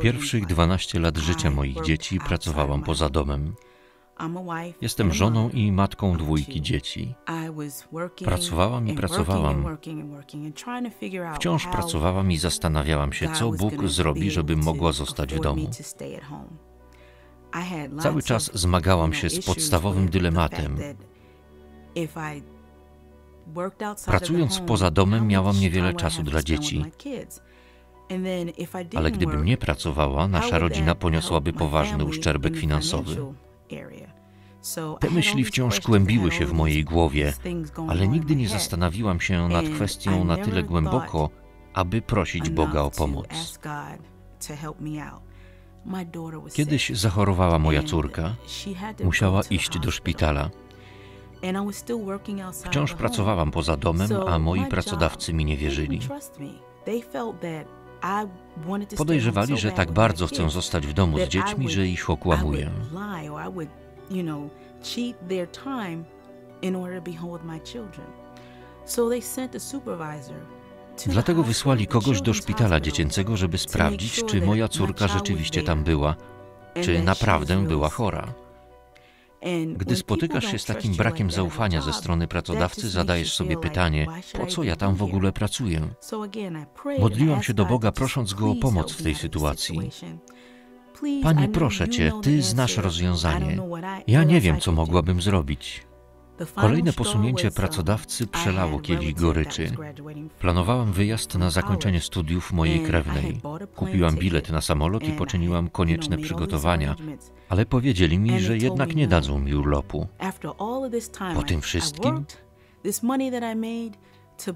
Pierwszych 12 lat życia moich dzieci pracowałam poza domem. Jestem żoną i matką dwójki dzieci. Pracowałam i pracowałam. Wciąż pracowałam i zastanawiałam się, co Bóg zrobi, żebym mogła zostać w domu. Cały czas zmagałam się z podstawowym dylematem. Pracując poza domem, miałam niewiele czasu dla dzieci. Ale gdybym nie pracowała, nasza rodzina poniosłaby poważny uszczerbek finansowy. Te myśli wciąż kłębiły się w mojej głowie, ale nigdy nie zastanowiłam się nad kwestią na tyle głęboko, aby prosić Boga o pomoc. Kiedyś zachorowała moja córka, musiała iść do szpitala. Wciąż pracowałam poza domem, a moi pracodawcy mi nie wierzyli. Podejrzewali, że tak bardzo chcę zostać w domu z dziećmi, że ich okłamuję. Dlatego wysłali kogoś do szpitala dziecięcego, żeby sprawdzić, czy moja córka rzeczywiście tam była, czy naprawdę była chora. Gdy spotykasz się z takim brakiem zaufania ze strony pracodawcy, zadajesz sobie pytanie, po co ja tam w ogóle pracuję? Modliłam się do Boga, prosząc Go o pomoc w tej sytuacji. Panie, proszę Cię, Ty znasz rozwiązanie. Ja nie wiem, co mogłabym zrobić. Kolejne posunięcie pracodawcy przelało kielich goryczy. Planowałam wyjazd na zakończenie studiów mojej krewnej. Kupiłam bilet na samolot i poczyniłam konieczne przygotowania, ale powiedzieli mi, że jednak nie dadzą mi urlopu. Po tym wszystkim?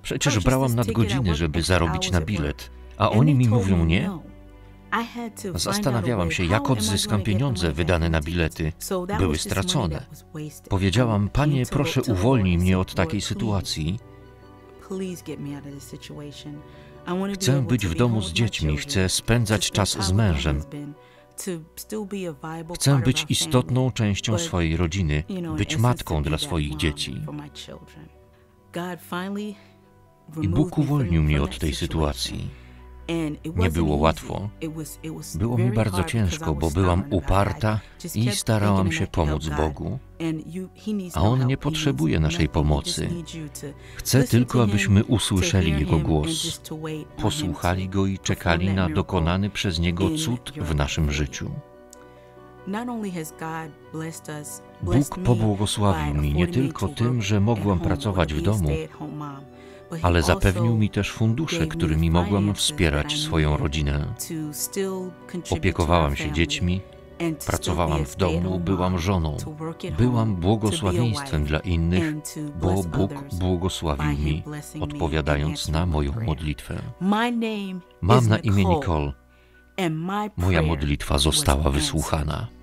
Przecież brałam nadgodziny, żeby zarobić na bilet, a oni mi mówią nie? Zastanawiałam się, jak odzyskam pieniądze wydane na bilety. Były stracone. Powiedziałam, Panie, proszę uwolnij mnie od takiej sytuacji. Chcę być w domu z dziećmi, chcę spędzać czas z mężem. Chcę być istotną częścią swojej rodziny, być matką dla swoich dzieci. I Bóg uwolnił mnie od tej sytuacji. Nie było łatwo. Było mi bardzo ciężko, bo byłam uparta i starałam się pomóc Bogu. A On nie potrzebuje naszej pomocy. Chce tylko, abyśmy usłyszeli Jego głos, posłuchali Go i czekali na dokonany przez Niego cud w naszym życiu. Bóg pobłogosławił mi nie tylko tym, że mogłam pracować w domu, ale zapewnił mi też fundusze, którymi mogłam wspierać swoją rodzinę. Opiekowałam się dziećmi, pracowałam w domu, byłam żoną, byłam błogosławieństwem dla innych, bo Bóg błogosławił mi, odpowiadając na moją modlitwę. Mam na imię Nicole. Moja modlitwa została wysłuchana.